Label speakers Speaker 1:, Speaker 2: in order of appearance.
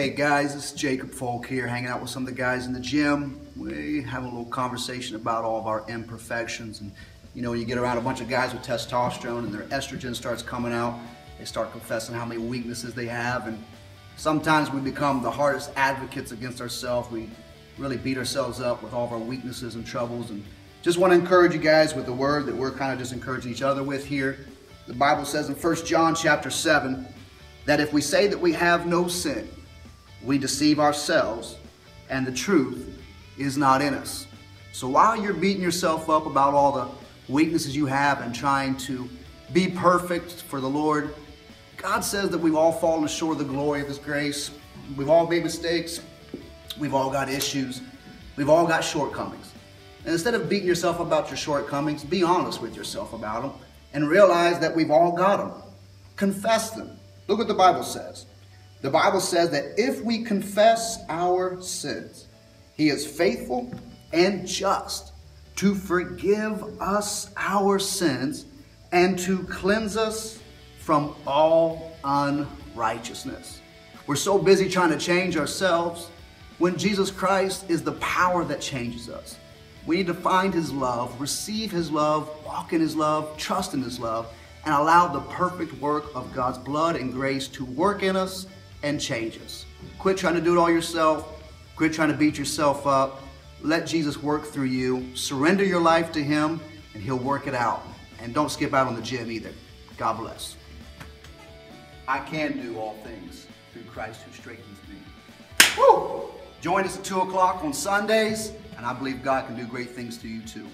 Speaker 1: Hey guys, this is Jacob Folk here, hanging out with some of the guys in the gym. We have a little conversation about all of our imperfections. And you know, when you get around a bunch of guys with testosterone and their estrogen starts coming out, they start confessing how many weaknesses they have. And sometimes we become the hardest advocates against ourselves. We really beat ourselves up with all of our weaknesses and troubles. And just want to encourage you guys with the word that we're kind of just encouraging each other with here. The Bible says in 1 John chapter 7 that if we say that we have no sin, we deceive ourselves and the truth is not in us. So while you're beating yourself up about all the weaknesses you have and trying to be perfect for the Lord, God says that we've all fallen short of the glory of His grace. We've all made mistakes. We've all got issues. We've all got shortcomings. And instead of beating yourself about your shortcomings, be honest with yourself about them and realize that we've all got them. Confess them. Look what the Bible says. The Bible says that if we confess our sins, He is faithful and just to forgive us our sins and to cleanse us from all unrighteousness. We're so busy trying to change ourselves when Jesus Christ is the power that changes us. We need to find His love, receive His love, walk in His love, trust in His love, and allow the perfect work of God's blood and grace to work in us and changes. Quit trying to do it all yourself. Quit trying to beat yourself up. Let Jesus work through you. Surrender your life to Him, and He'll work it out. And don't skip out on the gym either. God bless. I can do all things through Christ who strengthens me. Woo! Join us at 2 o'clock on Sundays, and I believe God can do great things to you too.